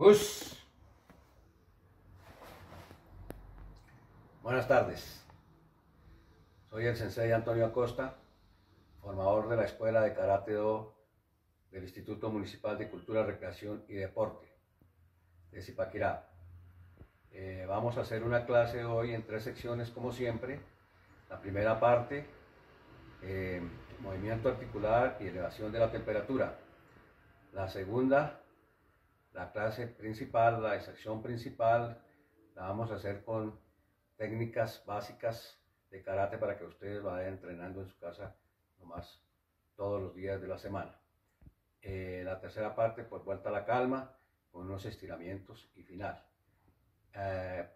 Us. Buenas tardes. Soy el sensei Antonio Acosta, formador de la Escuela de Karate Do del Instituto Municipal de Cultura, Recreación y Deporte de Zipaquirá. Eh, vamos a hacer una clase hoy en tres secciones como siempre. La primera parte, eh, movimiento articular y elevación de la temperatura. La segunda, la clase principal, la sección principal, la vamos a hacer con técnicas básicas de karate para que ustedes vayan entrenando en su casa nomás todos los días de la semana. Eh, la tercera parte, pues vuelta a la calma, con unos estiramientos y final. Eh,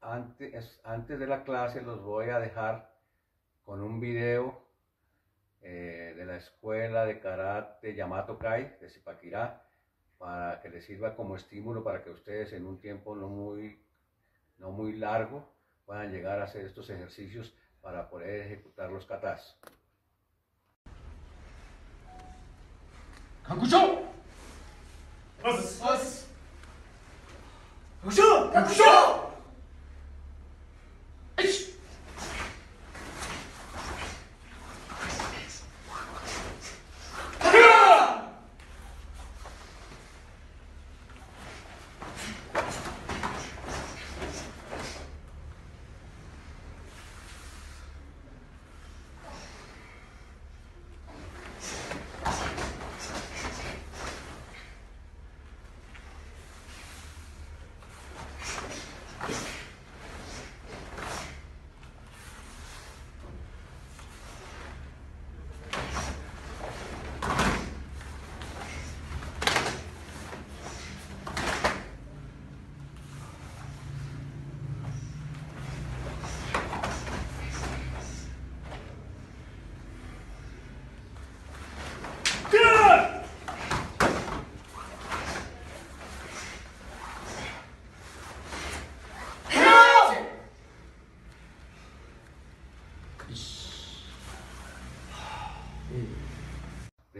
antes, antes de la clase los voy a dejar con un video eh, de la escuela de karate Yamato Kai de Zipaquirá para que les sirva como estímulo para que ustedes en un tiempo no muy, no muy largo puedan llegar a hacer estos ejercicios para poder ejecutar los katas. 看鼓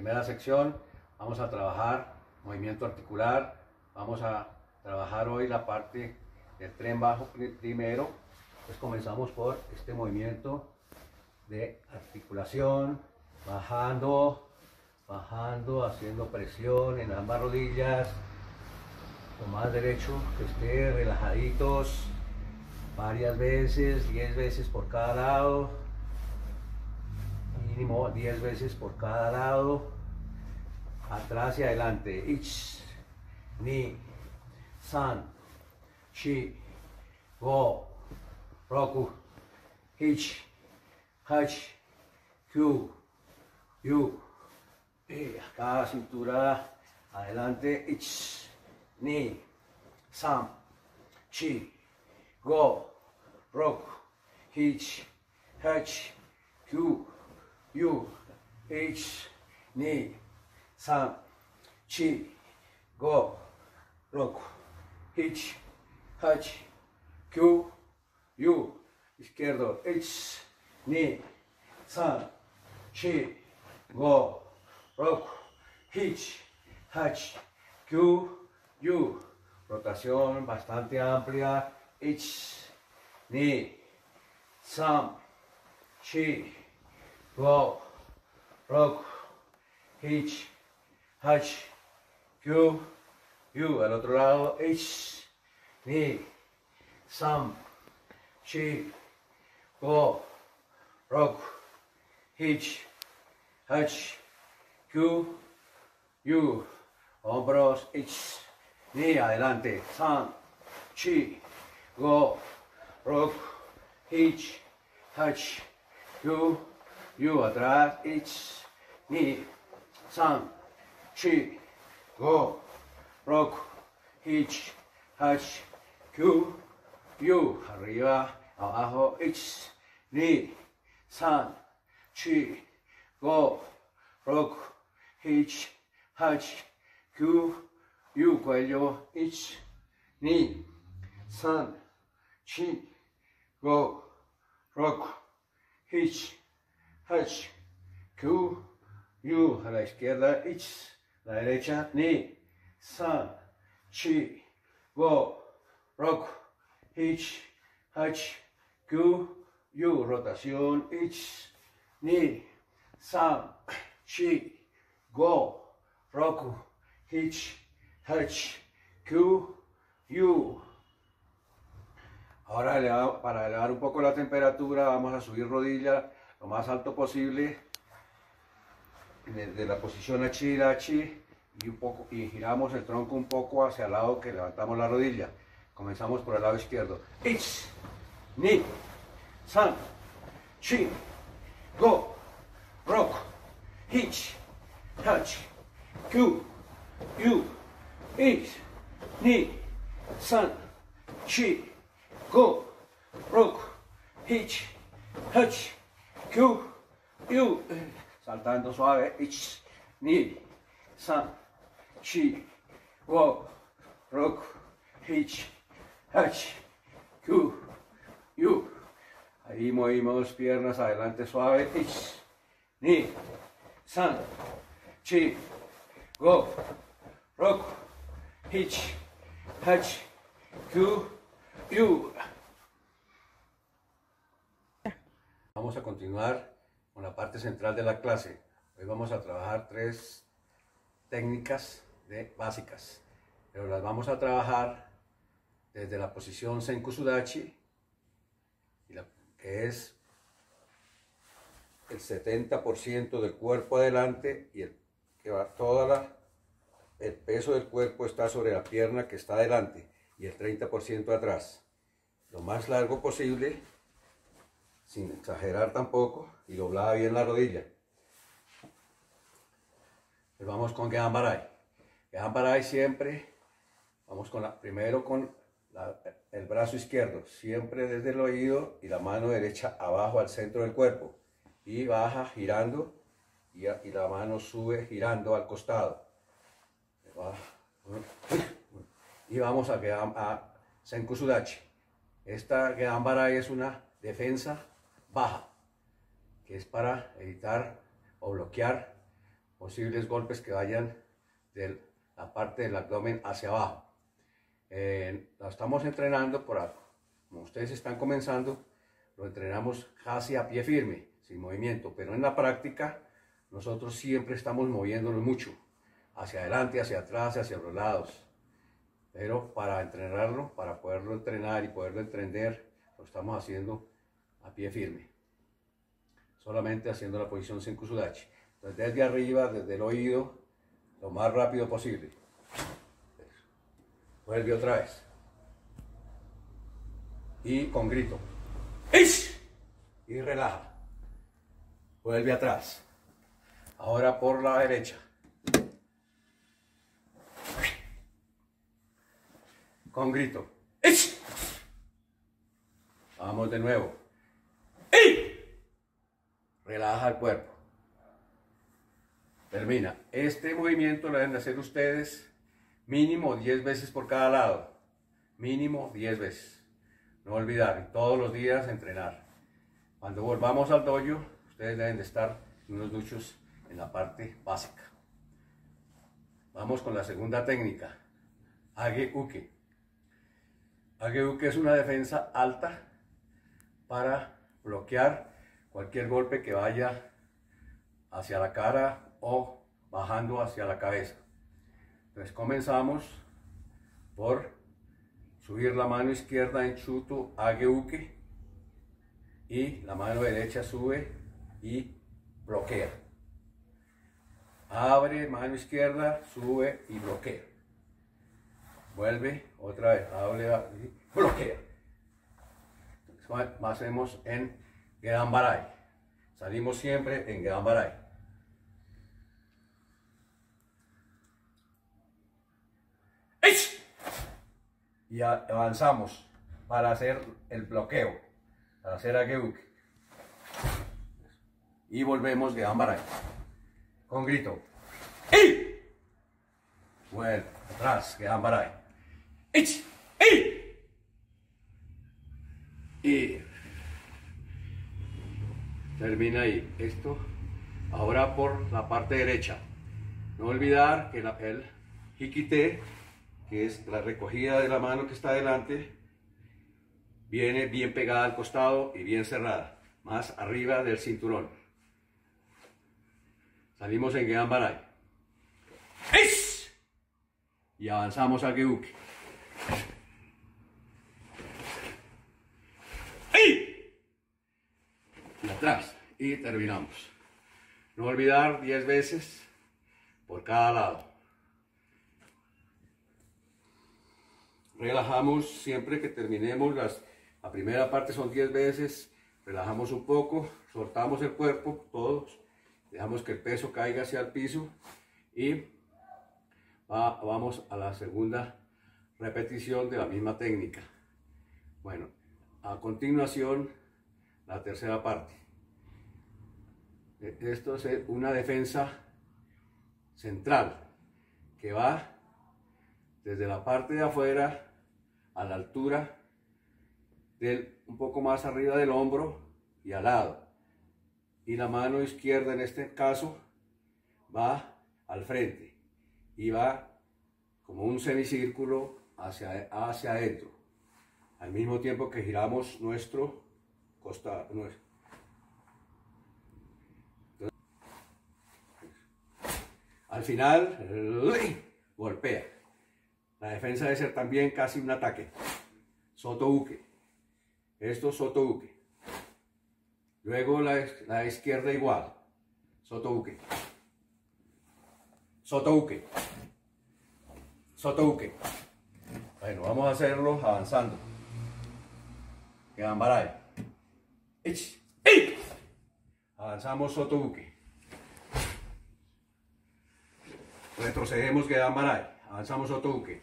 Primera sección, vamos a trabajar movimiento articular, vamos a trabajar hoy la parte del tren bajo pri- primero, pues comenzamos por este movimiento de articulación, bajando, bajando, haciendo presión en ambas rodillas, lo más derecho que esté, relajaditos, varias veces, 10 veces por cada lado, mínimo 10 veces por cada lado, atrás y adelante, ich, ni, san, chi, go, roku, ich, hach, kyu, yu, y acá cintura adelante, ich, ni, sam, chi, go, roku, ich, hach, kyu, yu, ich, ni, san, chi, go, roku, ich, hach, kyu, yu, izquierdo, ich, ni, san, chi, go, roku, ich, hach, kyu, yu, rotación bastante amplia, ich, ni, san, chi, go, roku, ich, hach, kyu, yu, al otro lado, ich, ni, sam, chi, go, roku, ich, hach, kyu, yu, hombros, ich, ni, adelante, sam, chi, go, roku, ich, hach, kyu, 湯は1、2、3、4、5、6、7、8、9、10、arriba, abajo, 1、2、3、4、5、6、7、8、9、10、cuello, 1、2、3、4、5、6、7、H, Q, U a la izquierda, Ich, la derecha, Ni, San, Chi, Go, Rock, Ich, H, Q, U, rotación, Ich, Ni, San, Chi, Go, Roku, Hitch, H, Q, U. Ahora para elevar un poco la temperatura vamos a subir rodilla lo más alto posible de la posición H H y un poco y giramos el tronco un poco hacia el lado que levantamos la rodilla. Comenzamos por el lado izquierdo. Ich, ni, san, chi, go, rock, hitch, touch, q, u, ich, ni, san, chi, go, rock, hitch, touch, q, u, saltando suave, ich, ni, san, chi, wo, rock, hitch, hach, q, yu. Ahí movimos piernas adelante suave, ich, ni, san, chi, go, rock, hitch, hach, q, yu. Vamos a continuar con la parte central de la clase. Hoy vamos a trabajar tres técnicas de, básicas, pero las vamos a trabajar desde la posición Senku Sudachi, que es el 70% del cuerpo adelante y el, que va toda la, el peso del cuerpo está sobre la pierna que está adelante y el 30% atrás. Lo más largo posible, sin exagerar tampoco, y doblada bien la rodilla. Pues vamos con Gehambaray. Gehambaray siempre, vamos con la, primero con el brazo izquierdo, siempre desde el oído y la mano derecha abajo al centro del cuerpo. Y baja girando y, la mano sube girando al costado. Y vamos a, a Senku Sudachi. Esta Gehambaray es una defensa baja, que es para evitar o bloquear posibles golpes que vayan de la parte del abdomen hacia abajo. Eh, la estamos entrenando por algo. Como ustedes están comenzando, lo entrenamos casi a pie firme, sin movimiento, pero en la práctica nosotros siempre estamos moviéndonos mucho, hacia adelante, hacia atrás, hacia los lados. Pero para entrenarlo, para poderlo entrenar y poderlo entender, lo estamos haciendo a pie firme. Solamente haciendo la posición Senkusudachi. Entonces, desde arriba, desde el oído, lo más rápido posible. Vuelve otra vez. Y con grito. Y relaja. Vuelve atrás. Ahora por la derecha. Con grito. Vamos de nuevo. Relaja el cuerpo. Termina. Este movimiento lo deben de hacer ustedes mínimo 10 veces por cada lado. Mínimo 10 veces. No olvidar, todos los días entrenar. Cuando volvamos al dojo, ustedes deben de estar unos duchos en la parte básica. Vamos con la segunda técnica. Age Uke. Age Uke es una defensa alta para bloquear cualquier golpe que vaya hacia la cara o bajando hacia la cabeza. Entonces comenzamos por subir la mano izquierda en chuto ageuke y la mano derecha sube y bloquea. Abre mano izquierda, sube y bloquea. Vuelve otra vez, abre y bloquea. hacemos en Gedambaray. Salimos siempre en Gedambaray. y avanzamos para hacer el bloqueo, para hacer a Geuk. Y volvemos de Ambaray. Con grito. ¡Ey! Vuelve atrás, que Ambaray. ¡Ey! ¡Ey! Termina ahí. Esto ahora por la parte derecha. No olvidar que el hikite que es la recogida de la mano que está adelante, viene bien pegada al costado y bien cerrada, más arriba del cinturón. Salimos en Gedan Baray. Y avanzamos a Geuke. Y atrás. Y terminamos. No olvidar 10 veces por cada lado. Relajamos siempre que terminemos las, la primera parte son 10 veces, relajamos un poco, soltamos el cuerpo, todos, dejamos que el peso caiga hacia el piso y vamos a la segunda repetición de la misma técnica. Bueno, a continuación, la tercera parte. E, esto es una defensa central que va desde la parte de afuera a la altura del un poco más arriba del hombro y al lado. Y la mano izquierda en este caso va al frente y va como un semicírculo hacia, hacia adentro, al mismo tiempo que giramos nuestro costado. Al final, golpea. La defensa debe ser también casi un ataque. Soto uke. Esto soto uke. Luego la, la izquierda igual. Soto uke. Soto uke. Sotouke. Bueno, vamos a hacerlo avanzando. Ich. Avanzamos Sotouke. Retrocedemos Gedambaray. Avanzamos Sotouke.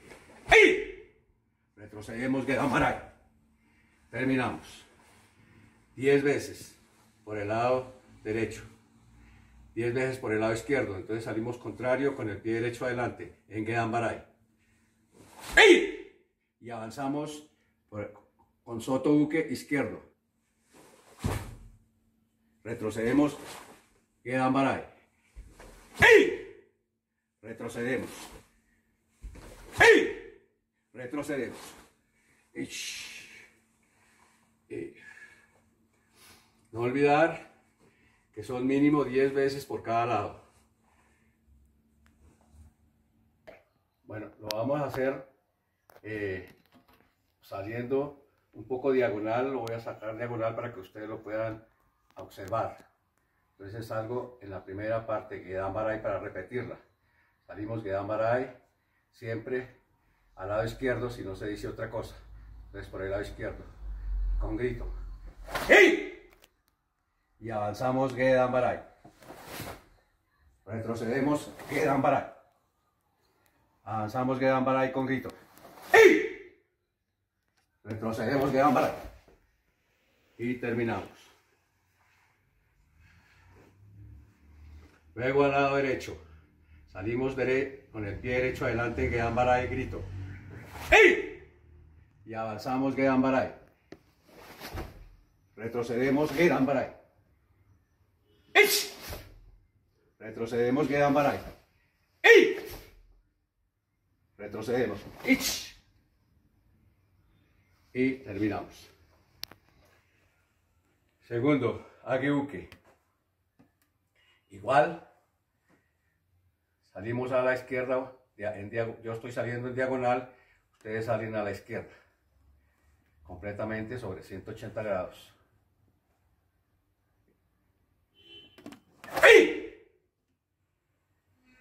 Retrocedemos Gedambaray. Terminamos. Diez veces por el lado derecho. 10 veces por el lado izquierdo. Entonces salimos contrario con el pie derecho adelante en Gedambaray. Y avanzamos con Soto izquierdo. Retrocedemos. Queda Ambaray. Retrocedemos. Retrocedemos. No olvidar que son mínimo 10 veces por cada lado. Bueno, lo vamos a hacer eh, saliendo un poco diagonal, lo voy a sacar diagonal para que ustedes lo puedan observar. Entonces salgo en la primera parte, Gedam Baray, para repetirla. Salimos Gedam Baray, siempre al lado izquierdo, si no se dice otra cosa. Entonces por el lado izquierdo, con grito. ¡Hey! Y avanzamos Gedam Baray. Retrocedemos Gedam Baray. Avanzamos Gedambaray con grito. ¡Ey! Retrocedemos Gedambaray. Y terminamos. Luego al lado derecho. Salimos con el pie derecho adelante en grito. ¡Ey! Y avanzamos Gedambaray. Retrocedemos Gedambaray. ¡Ey! Retrocedemos Gedambaray. ¡Ey! Retrocedemos. Y terminamos. Segundo, Ageuke. Igual. Salimos a la izquierda. yo estoy saliendo en diagonal. Ustedes salen a la izquierda. Completamente sobre 180 grados.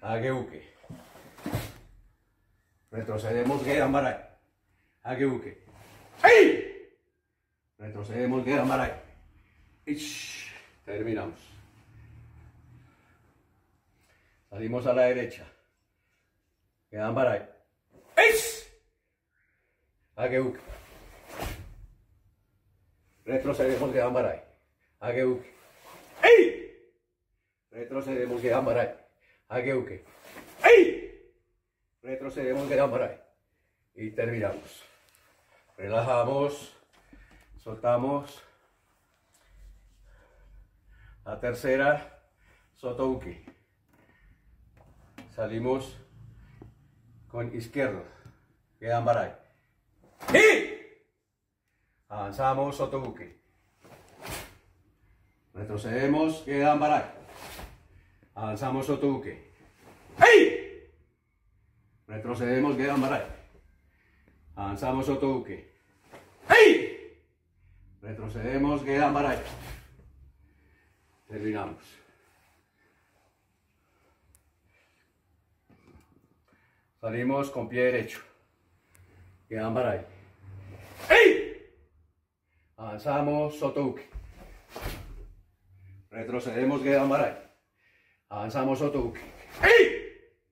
Ageuke. Retrocedemos Gedambaray. Ageuke. ¡Ay! Retrocedemos Gedambaray. Terminamos. Salimos a la derecha. Gedambaray. Ageuke. Retrocedemos Gedambaray. Ageuke. Retrocedemos Gedambaray. Ageuke. ¡Ay! retrocedemos de y terminamos. Relajamos, soltamos. La tercera, Sotouki. Salimos con izquierdo. Gedan ¡Y! Avanzamos, Sotobuque. Retrocedemos, Gedan Avanzamos, Sotobuque. ¡Hey! Retrocedemos, Gedan Avanzamos, Sotobuque. ¡Hey! Retrocedemos, Gedan Terminamos. Salimos con pie derecho. Quedan para ¡Ey! Avanzamos, Sotouke. Retrocedemos, quedan para Avanzamos, Sotouke. ¡Ey!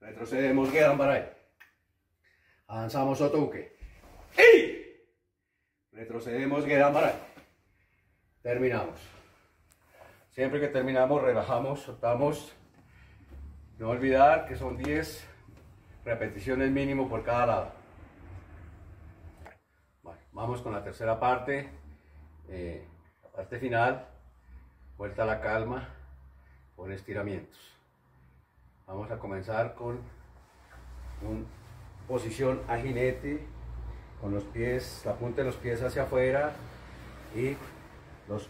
Retrocedemos, quedan para Avanzamos, Sotouke. ¡Ey! Retrocedemos, quedan para Terminamos. Siempre que terminamos, relajamos, soltamos. No olvidar que son 10 repeticiones mínimo por cada lado. vamos con la tercera parte, eh, la parte final, vuelta a la calma, con estiramientos. Vamos a comenzar con una posición a jinete, con los pies, la punta de los pies hacia afuera y los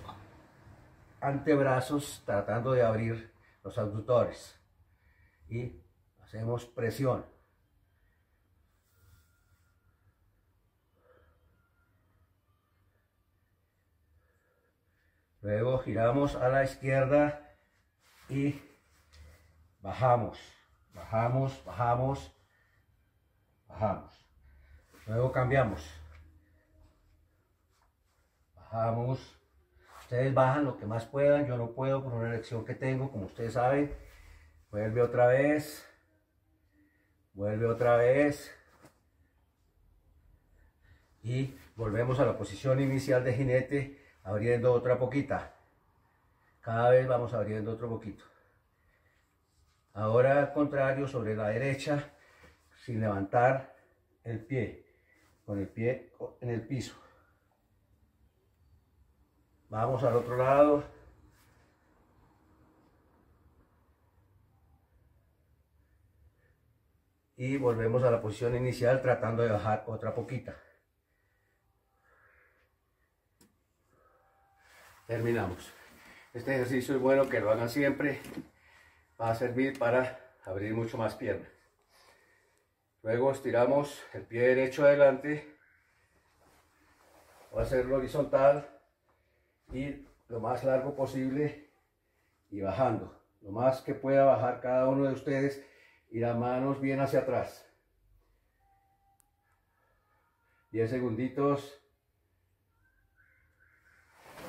antebrazos tratando de abrir los abductores y hacemos presión. Luego giramos a la izquierda y bajamos, bajamos, bajamos, bajamos. Luego cambiamos. Bajamos. Ustedes bajan lo que más puedan. Yo no puedo por una elección que tengo, como ustedes saben. Vuelve otra vez. Vuelve otra vez. Y volvemos a la posición inicial de jinete abriendo otra poquita. Cada vez vamos abriendo otro poquito. Ahora al contrario, sobre la derecha, sin levantar el pie, con el pie en el piso. Vamos al otro lado. Y volvemos a la posición inicial tratando de bajar otra poquita. Terminamos. Este ejercicio es bueno que lo hagan siempre, va a servir para abrir mucho más pierna. Luego estiramos el pie derecho adelante, va a hacerlo horizontal y lo más largo posible y bajando, lo más que pueda bajar cada uno de ustedes y las manos bien hacia atrás. 10 segunditos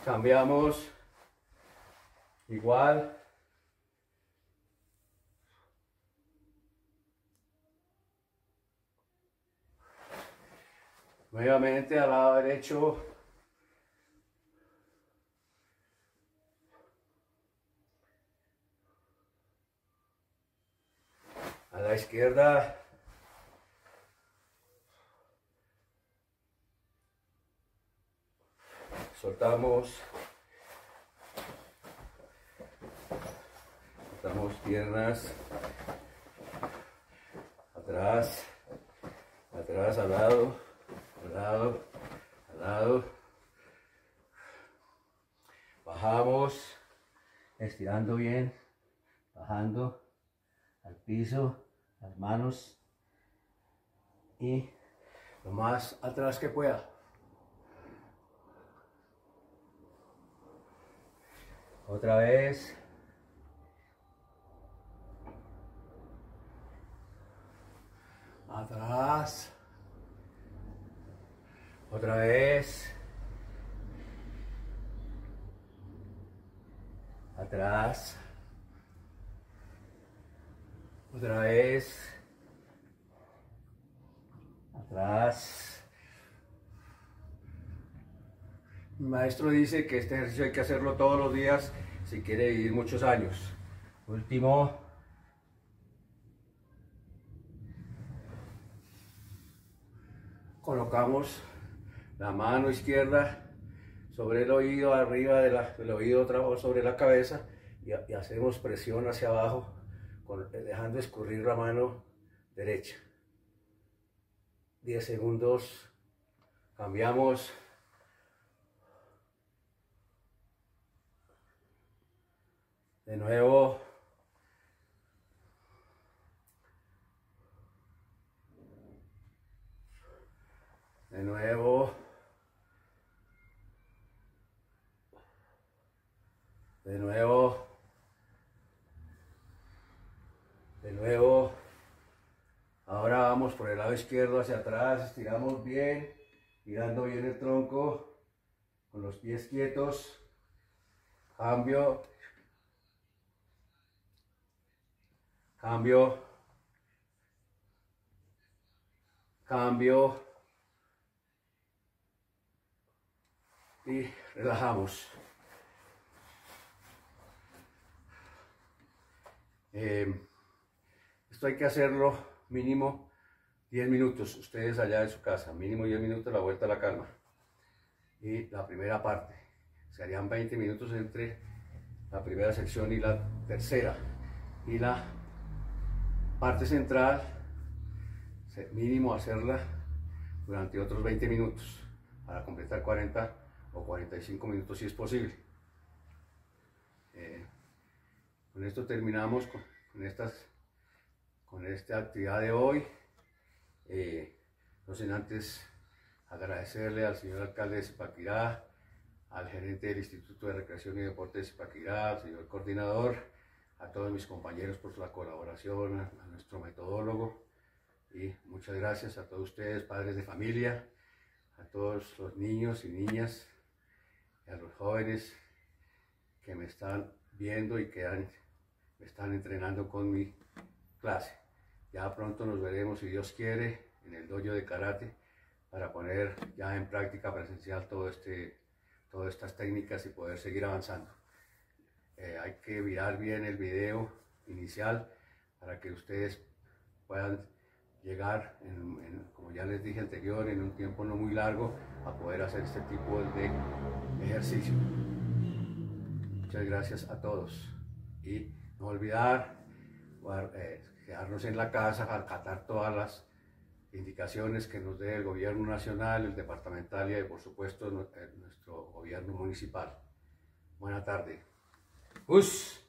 cambiamos. Igual. Nuevamente al lado derecho. A la izquierda soltamos, soltamos piernas, atrás, atrás, al lado, al lado, al lado, bajamos, estirando bien, bajando al piso, las manos. Y lo más atrás que pueda. Otra vez. Atrás. Otra vez. Atrás. Otra vez. Atrás. Mi maestro dice que este ejercicio hay que hacerlo todos los días si quiere vivir muchos años. Último. Colocamos la mano izquierda sobre el oído, arriba del oído otra sobre la cabeza y, y hacemos presión hacia abajo, dejando escurrir la mano derecha. 10 segundos, cambiamos. De nuevo. De nuevo. De nuevo. De nuevo. Ahora vamos por el lado izquierdo hacia atrás, estiramos bien, mirando bien el tronco, con los pies quietos. Cambio. Cambio. Cambio. Y relajamos. Eh, esto hay que hacerlo mínimo 10 minutos, ustedes allá en su casa, mínimo 10 minutos la vuelta a la calma. Y la primera parte, se harían 20 minutos entre la primera sección y la tercera. Y la parte central, mínimo hacerla durante otros 20 minutos, para completar 40 o 45 minutos si es posible. Eh, con esto terminamos con, estas, con esta actividad de hoy. Eh, no sin antes agradecerle al señor alcalde de Zipaquirá, al gerente del Instituto de Recreación y Deporte de Zipaquirá, al señor coordinador, a todos mis compañeros por la colaboración, a, nuestro metodólogo y muchas gracias a todos ustedes, padres de familia, a todos los niños y niñas, y a los jóvenes que me están viendo y que han están entrenando con mi clase. Ya pronto nos veremos, si Dios quiere, en el dojo de karate para poner ya en práctica presencial todo este, todas estas técnicas y poder seguir avanzando. Eh, hay que mirar bien el video inicial para que ustedes puedan llegar, como ya les dije anterior, en un tiempo no muy largo, a poder hacer este tipo de ejercicio. Muchas gracias a todos y no olvidar eh, quedarnos en la casa, acatar todas las indicaciones que nos dé el gobierno nacional, el departamental y por supuesto eh, nuestro gobierno municipal. Buena tarde. ¡Us!